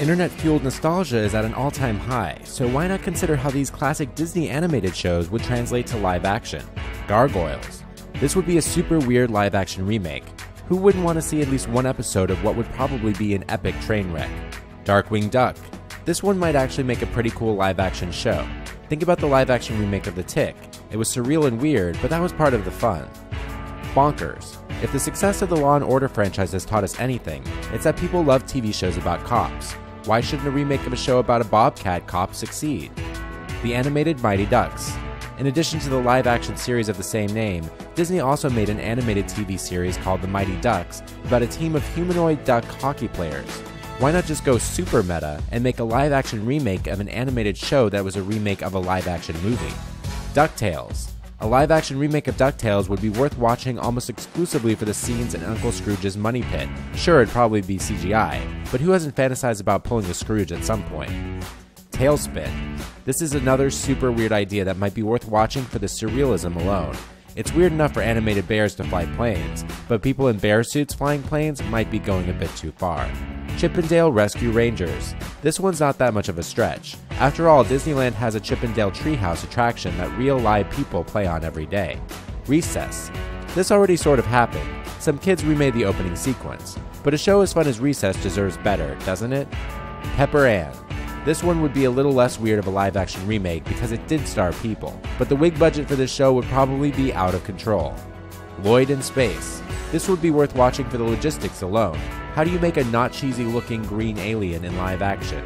Internet fueled nostalgia is at an all time high, so why not consider how these classic Disney animated shows would translate to live action? Gargoyles. This would be a super weird live action remake. Who wouldn't want to see at least one episode of what would probably be an epic train wreck? Darkwing Duck. This one might actually make a pretty cool live action show. Think about the live action remake of The Tick. It was surreal and weird, but that was part of the fun. Bonkers. If the success of the Law and Order franchise has taught us anything, it's that people love TV shows about cops. Why shouldn't a remake of a show about a bobcat cop succeed? The animated Mighty Ducks. In addition to the live action series of the same name, Disney also made an animated TV series called The Mighty Ducks about a team of humanoid duck hockey players. Why not just go super meta and make a live action remake of an animated show that was a remake of a live action movie? DuckTales. A live action remake of DuckTales would be worth watching almost exclusively for the scenes in Uncle Scrooge's money pit. Sure, it'd probably be CGI, but who hasn't fantasized about pulling a Scrooge at some point? TaleSpin. This is another super weird idea that might be worth watching for the surrealism alone. It's weird enough for animated bears to fly planes, but people in bear suits flying planes might be going a bit too far. Chip 'n Dale Rescue Rangers. This one's not that much of a stretch. After all, Disneyland has a Chip 'n Dale Treehouse attraction that real live people play on every day. Recess. This already sort of happened. Some kids remade the opening sequence. But a show as fun as Recess deserves better, doesn't it? Pepper Ann. This one would be a little less weird of a live action remake because it did star people, but the wig budget for this show would probably be out of control. Lloyd in space. This would be worth watching for the logistics alone. How do you make a not cheesy looking green alien in live action?